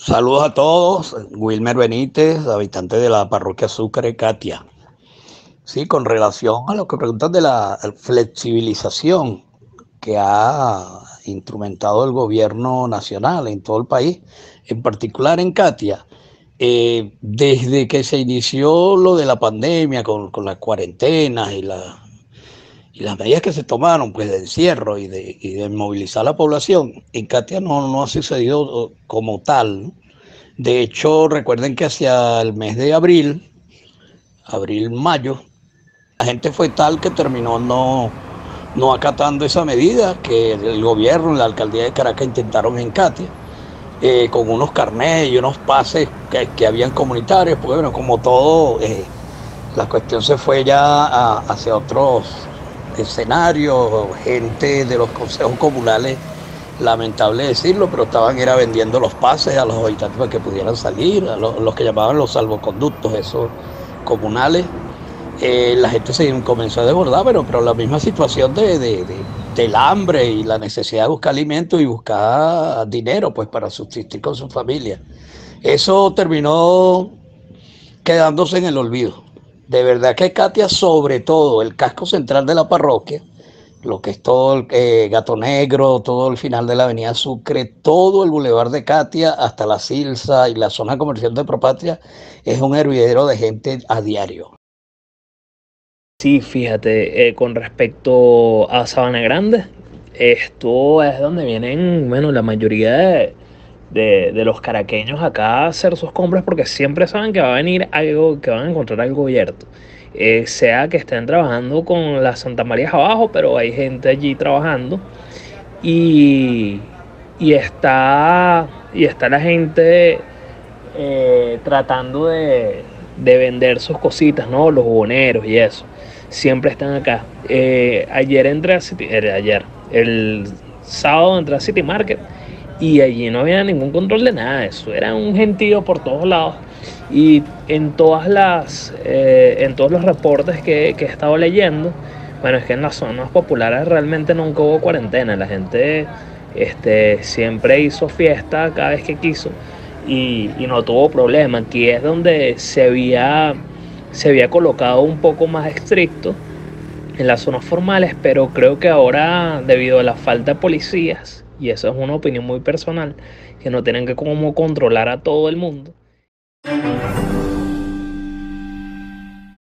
Saludos a todos, Wilmer Benítez, habitante de la parroquia Sucre, Katia. Sí, con relación a lo que preguntan de la flexibilización que ha instrumentado el gobierno nacional en todo el país, en particular en Katia, eh, desde que se inició lo de la pandemia con, con las cuarentenas y, la, y, las medidas que se tomaron pues de encierro y de, y de movilizar a la población, en Katia no, no ha sucedido como tal. De hecho, recuerden que hacia el mes de abril, abril-mayo, la gente fue tal que terminó no, no acatando esa medida que el gobierno la alcaldía de Caracas intentaron en Katia eh, con unos carnets y unos pases que, que habían comunitarios, pues bueno, como todo, eh, la cuestión se fue ya hacia otros escenarios, gente de los consejos comunales, lamentable decirlo, pero estaban era vendiendo los pases a los habitantes para que pudieran salir, a los, que llamaban los salvoconductos, esos comunales. Eh, la gente se comenzó a desbordar, pero, pero la misma situación de, de, de, del hambre y la necesidad de buscar alimento y buscar dinero pues para subsistir con su familia. Eso terminó quedándose en el olvido. De verdad que Katia, sobre todo el casco central de la parroquia, lo que es todo el eh, Gato Negro, todo el final de la Avenida Sucre, todo el bulevar de Katia hasta la Silsa y la zona comercial de Propatria, es un hervidero de gente a diario. Sí, fíjate, eh, con respecto a Sabana Grande, esto es donde vienen, bueno, la mayoría de, de, de, los caraqueños acá a hacer sus compras porque siempre saben que va a venir algo, que van a encontrar algo abierto. Eh, sea que estén trabajando con las Santa Marías abajo, pero hay gente allí trabajando y, y, está, y está la gente eh, tratando de, de vender sus cositas, ¿no? Los boneros y eso siempre están acá. Eh, ayer entré a City, ayer, el sábado entré a City Market y allí no había ningún control de nada. Eso era un gentío por todos lados. Y en todas las, eh, en todos los reportes que, que, he estado leyendo, bueno, es que en las zonas populares realmente nunca hubo cuarentena. La gente este, siempre hizo fiesta cada vez que quiso y, y no tuvo problema. Aquí es donde se había se había colocado un poco más estricto en las zonas formales, pero creo que ahora debido a la falta de policías, y eso es una opinión muy personal, que no tienen que como controlar a todo el mundo.